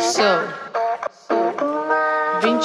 So, 20